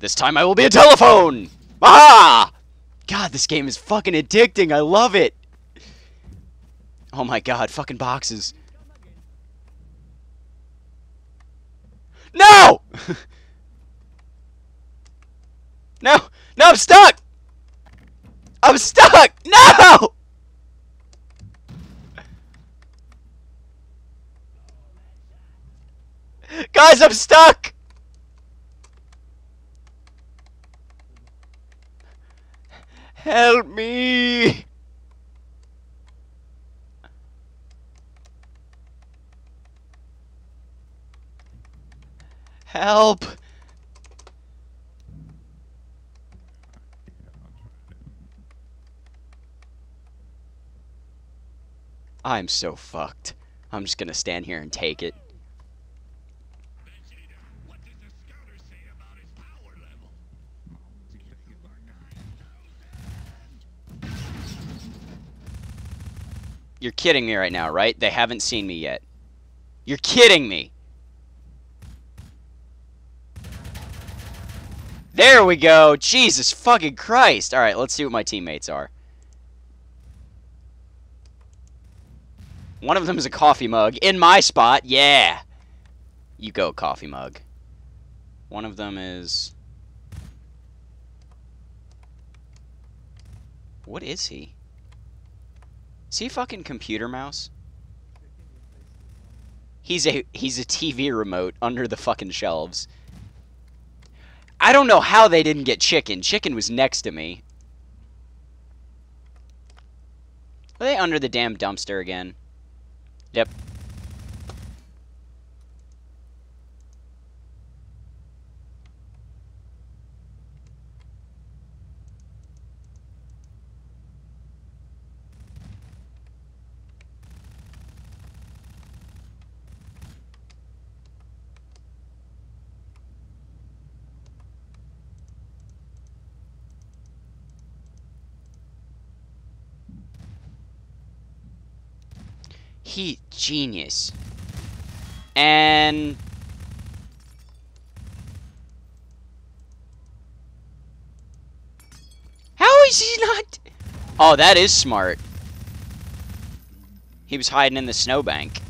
This time I will be a telephone! Ah! God, this game is fucking addicting. I love it. Oh my god, fucking boxes. No! no! No, I'm stuck! I'm stuck! No! Guys, I'm stuck! Help me! Help! I'm so fucked. I'm just gonna stand here and take it. You're kidding me right now, right? They haven't seen me yet. You're kidding me! There we go! Jesus fucking Christ! Alright, let's see what my teammates are. One of them is a coffee mug. In my spot, yeah! You go, coffee mug. One of them is... What is he? A fucking computer mouse? He's a he's a TV remote under the fucking shelves. I don't know how they didn't get chicken. Chicken was next to me. Are they under the damn dumpster again? Yep. He genius. And How is he not Oh, that is smart. He was hiding in the snowbank.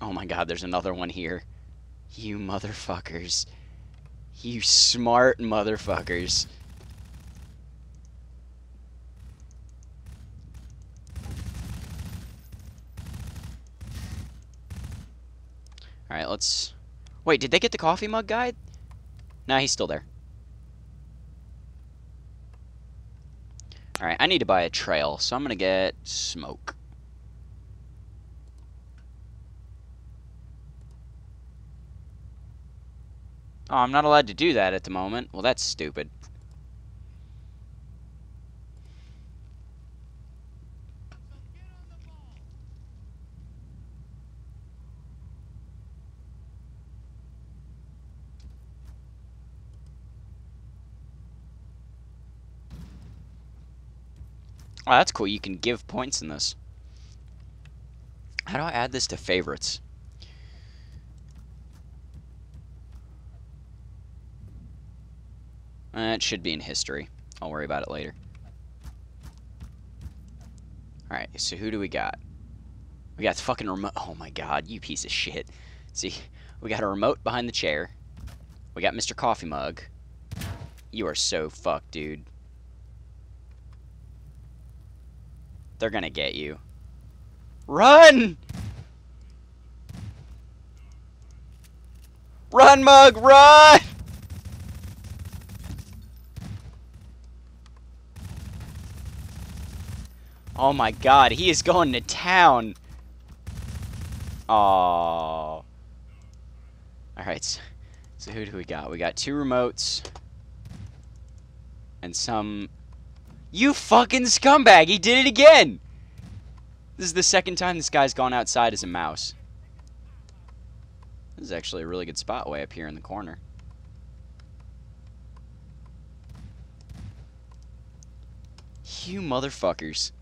Oh my god, there's another one here. You motherfuckers. You smart motherfuckers. Alright, let's... Wait, did they get the coffee mug guy? Nah, he's still there. Alright, I need to buy a trail, so I'm gonna get smoke. Oh, I'm not allowed to do that at the moment. Well, that's stupid. Oh, that's cool. You can give points in this. How do I add this to favorites? Uh, it should be in history. I'll worry about it later. Alright, so who do we got? We got the fucking remote. Oh my god, you piece of shit. See, we got a remote behind the chair. We got Mr. Coffee Mug. You are so fucked, dude. They're gonna get you. Run! Run, Mug, run! Oh my god, he is going to town. Oh. Alright, so who do we got? We got two remotes. And some you fucking scumbag! He did it again! This is the second time this guy's gone outside as a mouse. This is actually a really good spot way up here in the corner. You motherfuckers.